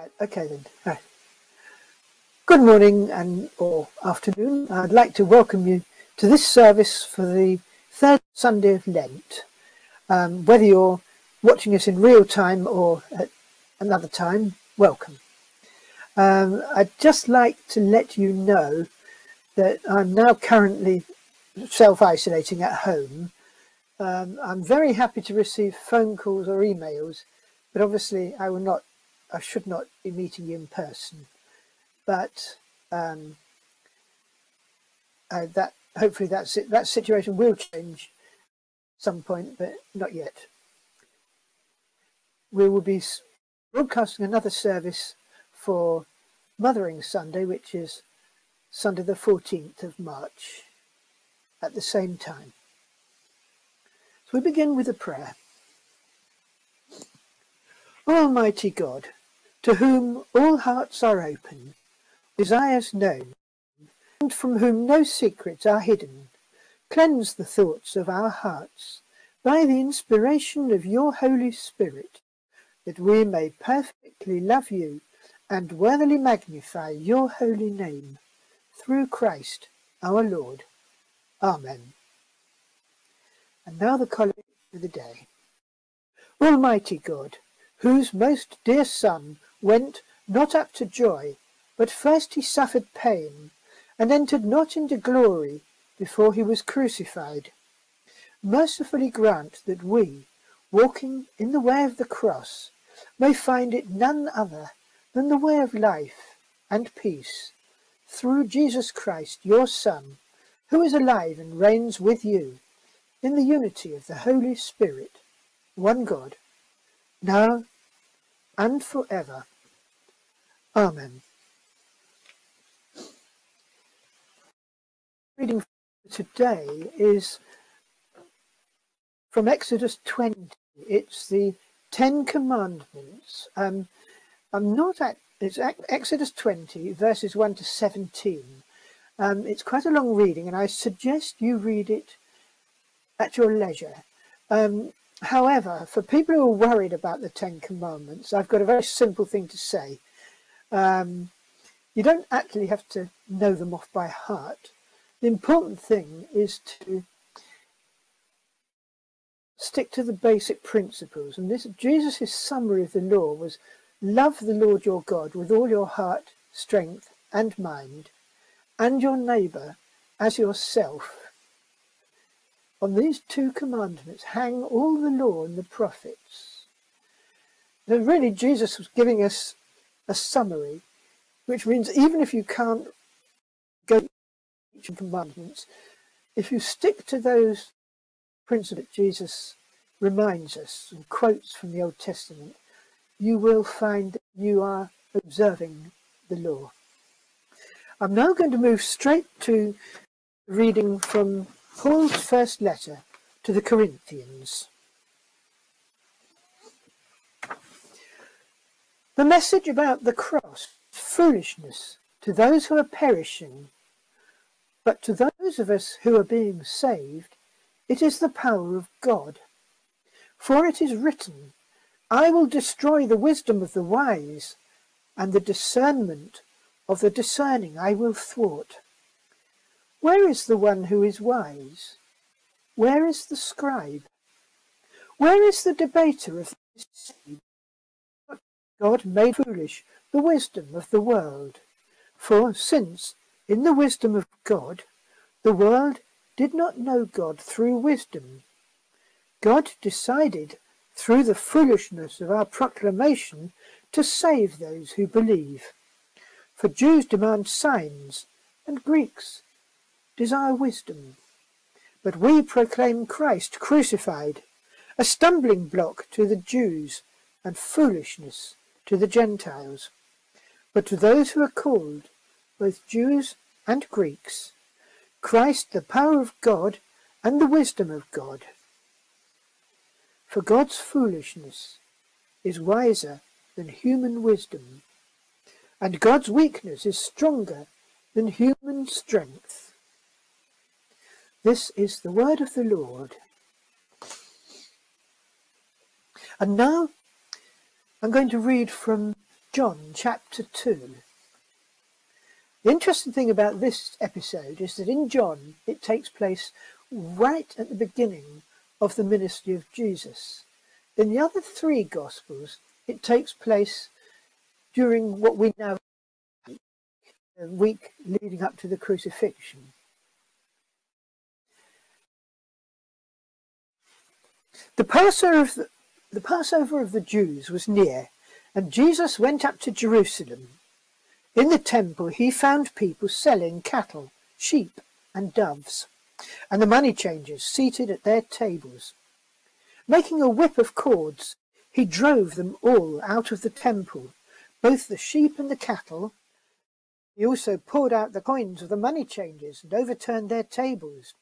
Right, okay then. Right. Good morning and or afternoon. I'd like to welcome you to this service for the third Sunday of Lent. Um, whether you're watching us in real time or at another time, welcome. Um, I'd just like to let you know that I'm now currently self-isolating at home. Um, I'm very happy to receive phone calls or emails, but obviously I will not I should not be meeting you in person, but um, uh, that hopefully that's it. That situation will change some point, but not yet. We will be broadcasting another service for Mothering Sunday, which is Sunday the 14th of March at the same time. So we begin with a prayer. Almighty God, to whom all hearts are open, desires known, and from whom no secrets are hidden. Cleanse the thoughts of our hearts by the inspiration of your Holy Spirit, that we may perfectly love you and worthily magnify your holy name, through Christ our Lord. Amen. And now the collect for the day. Almighty God, whose most dear Son went not up to joy, but first he suffered pain, and entered not into glory before he was crucified. Mercifully grant that we, walking in the way of the cross, may find it none other than the way of life and peace, through Jesus Christ, your Son, who is alive and reigns with you, in the unity of the Holy Spirit, one God, now and forever. Amen. Reading today is from Exodus 20. It's the Ten Commandments. Um, I'm not at, it's Exodus 20, verses 1 to 17. Um, it's quite a long reading, and I suggest you read it at your leisure. Um, however, for people who are worried about the Ten Commandments, I've got a very simple thing to say. Um, you don't actually have to know them off by heart. The important thing is to stick to the basic principles. And this Jesus' summary of the law was love the Lord your God with all your heart, strength, and mind, and your neighbour as yourself. On these two commandments hang all the law and the prophets. So really, Jesus was giving us a summary, which means even if you can't go each commandments, if you stick to those principles that Jesus reminds us and quotes from the Old Testament, you will find that you are observing the law. I'm now going to move straight to reading from Paul's first letter to the Corinthians. The message about the cross, is foolishness to those who are perishing, but to those of us who are being saved, it is the power of God. For it is written, I will destroy the wisdom of the wise, and the discernment of the discerning I will thwart. Where is the one who is wise? Where is the scribe? Where is the debater of this seed? God made foolish the wisdom of the world. For since, in the wisdom of God, the world did not know God through wisdom. God decided, through the foolishness of our proclamation, to save those who believe. For Jews demand signs, and Greeks desire wisdom. But we proclaim Christ crucified, a stumbling block to the Jews, and foolishness to the Gentiles. But to those who are called, both Jews and Greeks, Christ the power of God and the wisdom of God. For God's foolishness is wiser than human wisdom, and God's weakness is stronger than human strength. This is the word of the Lord. And now I'm going to read from John chapter 2. The interesting thing about this episode is that in John it takes place right at the beginning of the ministry of Jesus. In the other three Gospels, it takes place during what we now the week leading up to the crucifixion. The Passover of the, the Passover of the Jews was near, and Jesus went up to Jerusalem. In the temple he found people selling cattle, sheep, and doves, and the money changers seated at their tables. Making a whip of cords, he drove them all out of the temple, both the sheep and the cattle. He also poured out the coins of the money changers and overturned their tables.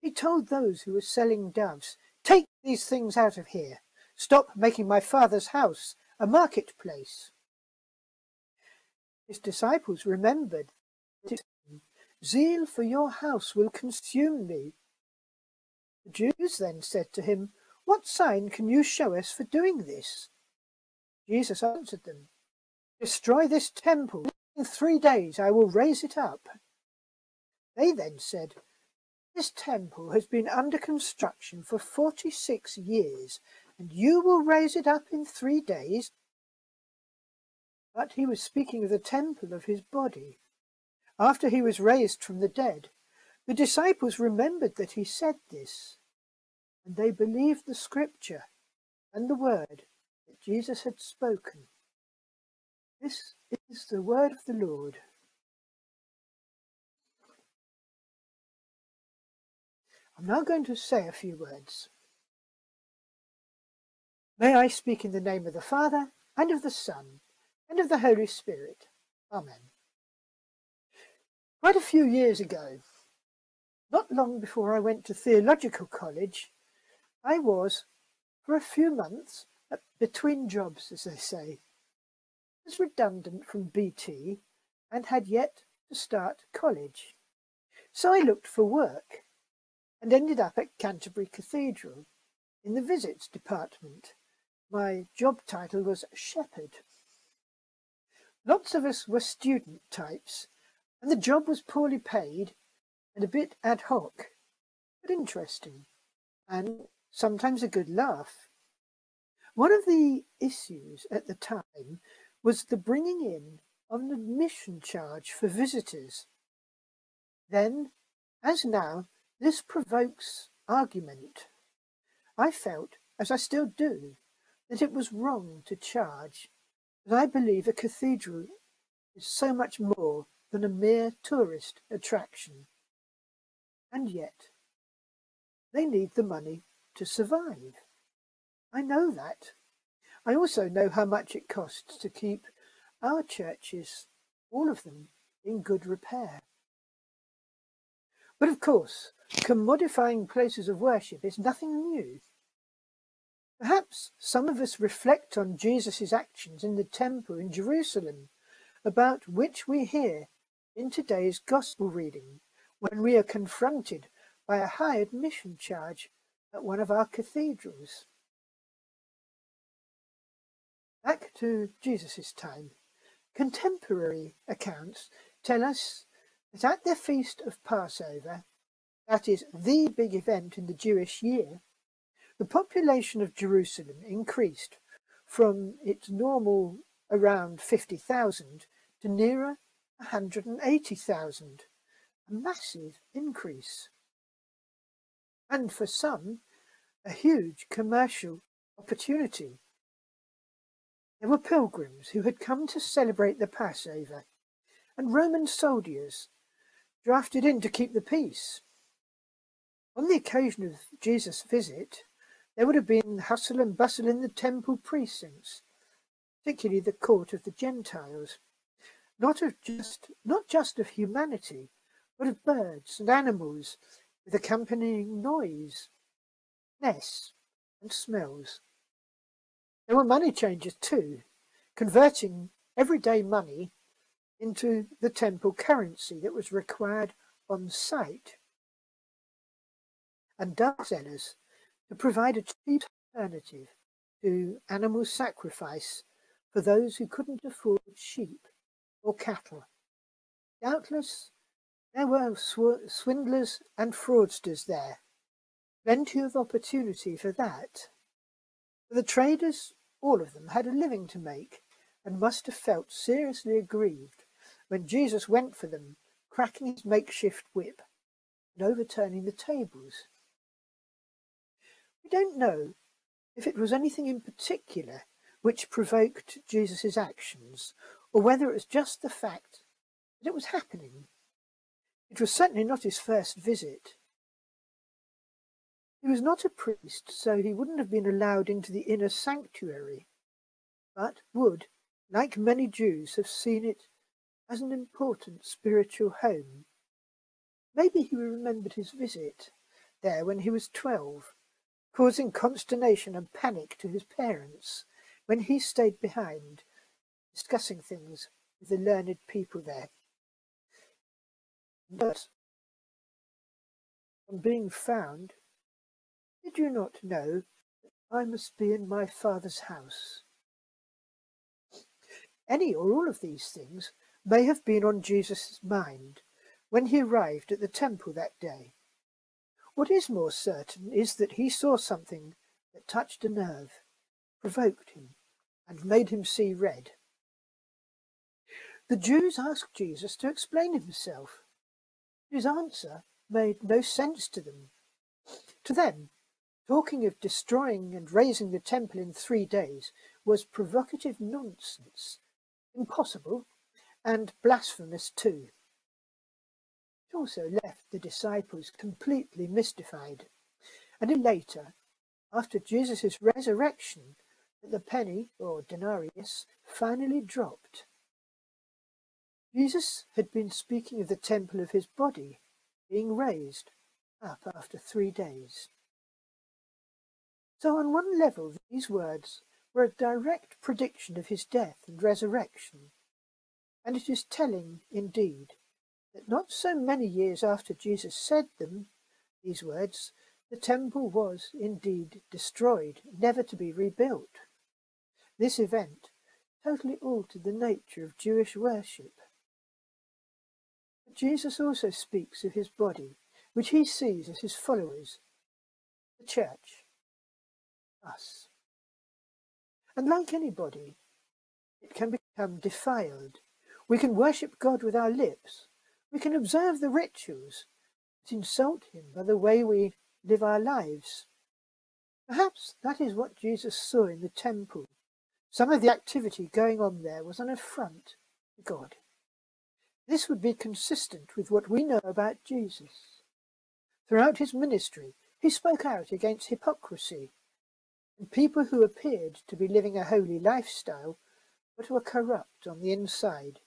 He told those who were selling doves, Take these things out of here. Stop making my father's house a marketplace. His disciples remembered zeal for your house will consume me. The Jews then said to him, What sign can you show us for doing this? Jesus answered them, Destroy this temple. In three days I will raise it up. They then said, This temple has been under construction for forty six years, and you will raise it up in three days? But he was speaking of the temple of his body. after he was raised from the dead. The disciples remembered that he said this, and they believed the scripture and the word that Jesus had spoken. This is the word of the Lord. I'm now going to say a few words. May I speak in the name of the Father, and of the Son, and of the Holy Spirit. Amen. Quite a few years ago, not long before I went to theological college, I was, for a few months, between jobs, as they say. I was redundant from BT and had yet to start college. So I looked for work and ended up at Canterbury Cathedral in the visits department. My job title was shepherd. Lots of us were student types, and the job was poorly paid and a bit ad hoc, but interesting, and sometimes a good laugh. One of the issues at the time was the bringing in of an admission charge for visitors. Then, as now, this provokes argument. I felt, as I still do, that it was wrong to charge, but I believe a cathedral is so much more than a mere tourist attraction. And yet, they need the money to survive. I know that. I also know how much it costs to keep our churches, all of them, in good repair. But of course, commodifying places of worship is nothing new. Perhaps some of us reflect on Jesus' actions in the temple in Jerusalem, about which we hear in today's Gospel reading when we are confronted by a high admission charge at one of our cathedrals. Back to Jesus' time, contemporary accounts tell us that at the feast of Passover, that is the big event in the Jewish year, the population of Jerusalem increased from its normal around 50,000 to nearer 180,000, a massive increase. And for some, a huge commercial opportunity. There were pilgrims who had come to celebrate the Passover, and Roman soldiers drafted in to keep the peace. On the occasion of Jesus' visit, there would have been hustle and bustle in the temple precincts, particularly the court of the Gentiles, not of just not just of humanity, but of birds and animals with accompanying noise, nests, and smells. There were money changers too, converting everyday money into the temple currency that was required on site, and dove sellers to provide a cheap alternative to animal sacrifice for those who couldn't afford sheep or cattle. Doubtless there were sw swindlers and fraudsters there. Plenty of opportunity for that. The traders, all of them, had a living to make and must have felt seriously aggrieved when Jesus went for them, cracking his makeshift whip and overturning the tables. We don't know if it was anything in particular which provoked Jesus' actions, or whether it was just the fact that it was happening. It was certainly not his first visit. He was not a priest, so he wouldn't have been allowed into the inner sanctuary, but would, like many Jews, have seen it as an important spiritual home. Maybe he remembered his visit there when he was twelve causing consternation and panic to his parents when he stayed behind, discussing things with the learned people there. But on being found, did you not know that I must be in my father's house? Any or all of these things may have been on Jesus' mind when he arrived at the temple that day. What is more certain is that he saw something that touched a nerve, provoked him, and made him see red. the Jews asked Jesus to explain himself. His answer made no sense to them. To them, talking of destroying and razing the temple in three days was provocative nonsense, impossible, and blasphemous too. Also left the disciples completely mystified. And then later, after Jesus' resurrection, the penny, or denarius, finally dropped. Jesus had been speaking of the temple of his body being raised up after three days. So, on one level, these words were a direct prediction of his death and resurrection, and it is telling indeed that not so many years after Jesus said them, these words, the temple was indeed destroyed, never to be rebuilt. This event totally altered the nature of Jewish worship. But Jesus also speaks of his body, which he sees as his followers, the church, us. And like any body, it can become defiled. We can worship God with our lips. We can observe the rituals, but insult him by the way we live our lives. Perhaps that is what Jesus saw in the temple some of the activity going on there was an affront to God. This would be consistent with what we know about Jesus. Throughout his ministry, he spoke out against hypocrisy and people who appeared to be living a holy lifestyle but were corrupt on the inside.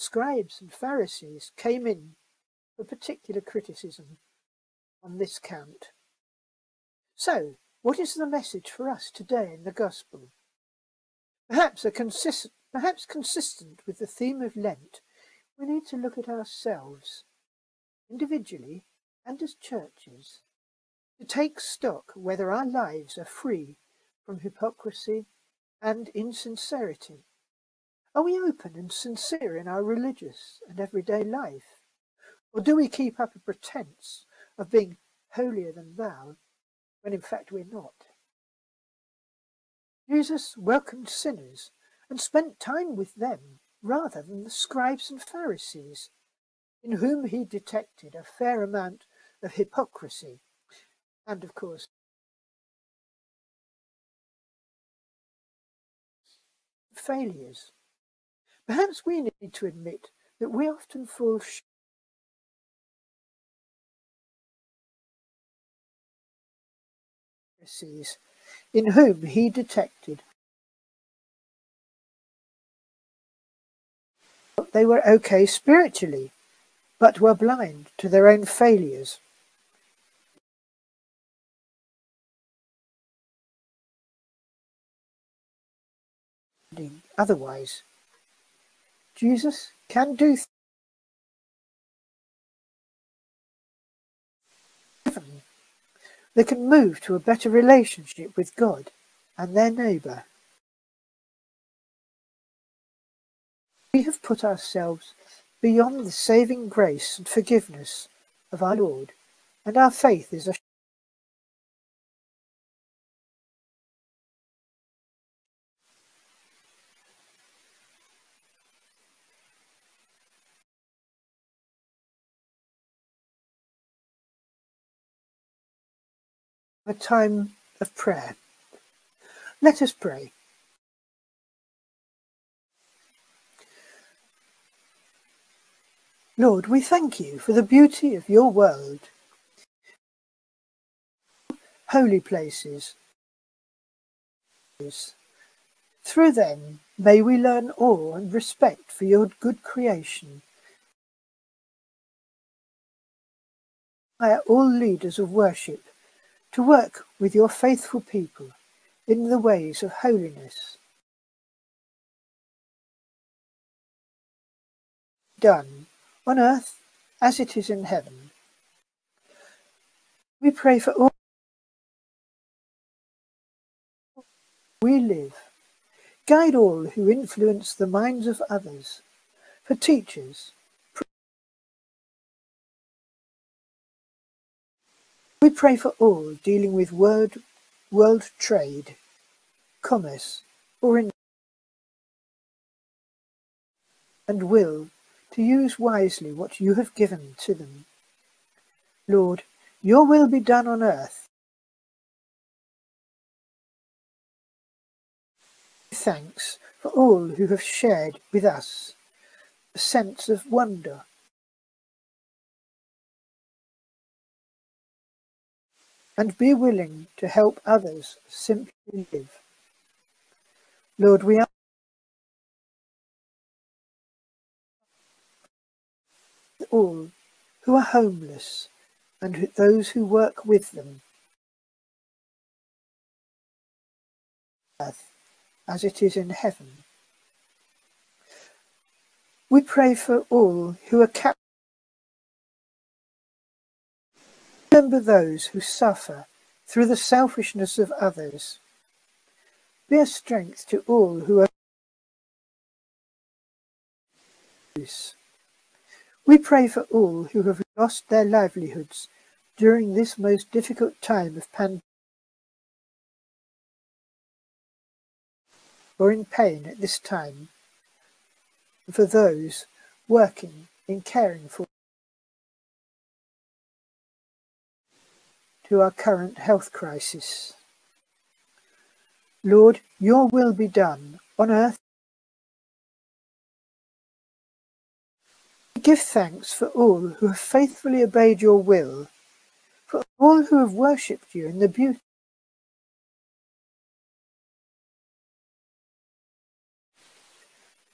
Scribes and Pharisees came in for particular criticism on this count. So, what is the message for us today in the Gospel? Perhaps, a consist- perhaps consistent with the theme of Lent, we need to look at ourselves, individually and as churches, to take stock whether our lives are free from hypocrisy and insincerity. Are we open and sincere in our religious and everyday life? Or do we keep up a pretense of being holier than thou when in fact we're not? Jesus welcomed sinners and spent time with them rather than the scribes and Pharisees, in whom he detected a fair amount of hypocrisy and, of course, failures. Perhaps we need to admit that we often fall short in whom he detected they were okay spiritually, but were blind to their own failures. Otherwise, Jesus can do They can move to a better relationship with God and their neighbour. We have put ourselves beyond the saving grace and forgiveness of our Lord, and our faith is a a time of prayer. Let us pray. Lord, we thank you for the beauty of your world, holy places. Through them may we learn awe and respect for your good creation. By all leaders of worship to work with your faithful people in the ways of holiness. Done on earth as it is in heaven. We pray for all we live. Guide all who influence the minds of others, for teachers, We pray for all dealing with world, world trade, commerce, or in and will to use wisely what you have given to them. Lord, your will be done on earth. Thanks for all who have shared with us a sense of wonder. And be willing to help others simply live. Lord, we ask all who are homeless and those who work with them. As it is in heaven. We pray for all who are captive. Remember those who suffer through the selfishness of others. Be a strength to all who are we pray for all who have lost their livelihoods during this most difficult time of pandemic or in pain at this time, for those working in caring for to our current health crisis. Lord, your will be done on earth Give thanks for all who have faithfully obeyed your will, for all who have worshipped you in the beauty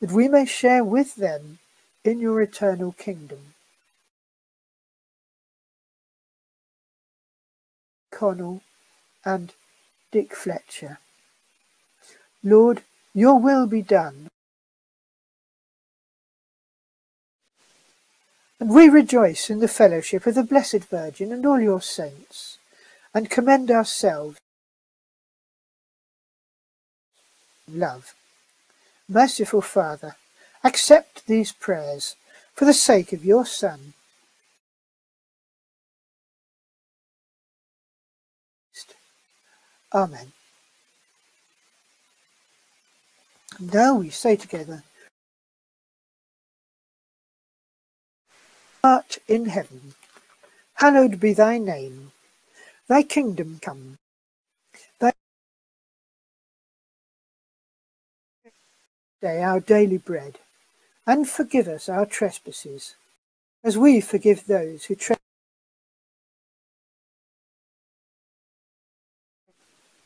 that we may share with them in your eternal kingdom. Connell and Dick Fletcher. Lord, your will be done And we rejoice in the fellowship of the Blessed Virgin and all your saints, and commend ourselves love. Merciful Father, accept these prayers for the sake of your Son. Amen. Now we say together, art in heaven, hallowed be thy name. Thy kingdom come. Thy day our daily bread, and forgive us our trespasses, as we forgive those who trespass.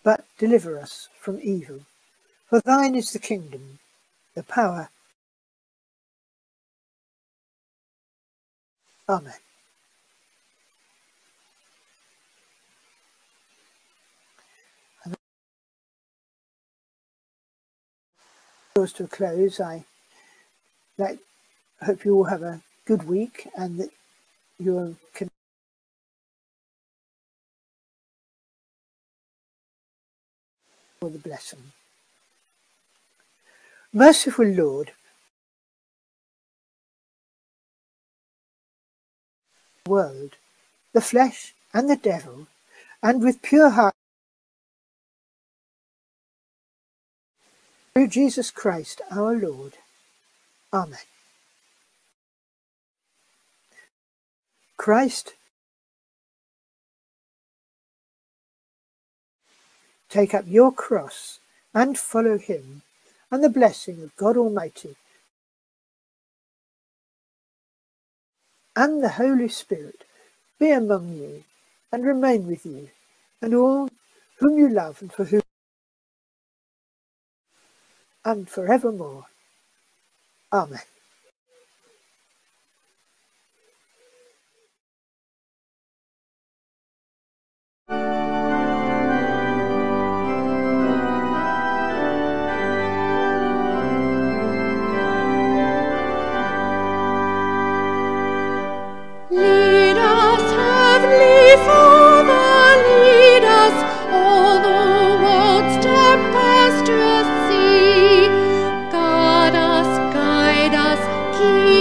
But deliver us from evil. For thine is the kingdom, the power, Amen. Close to a close, I like hope you all have a good week and that you're for the blessing. Merciful Lord, world, the flesh and the devil, and with pure heart through Jesus Christ our Lord. Amen. Christ, take up your cross and follow him, and the blessing of God Almighty and the Holy Spirit be among you and remain with you and all whom you love and for whom and forevermore. Amen.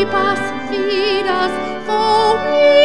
keep us, feed us, for we